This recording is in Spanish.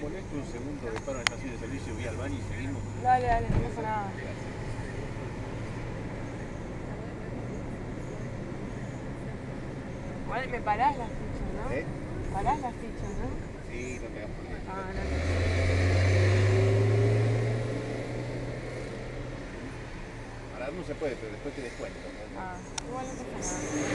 molesto un segundo de paro en la estación de servicio, voy al baño y seguimos. Dale, dale, no pasa nada. Igual me parás las fichas, ¿no? ¿Eh? Parás las fichas, ¿no? Sí, no me hagas problema. Ah, no. Ahora no se puede, pero después te descuento. ¿no? Ah, igual no pasa nada.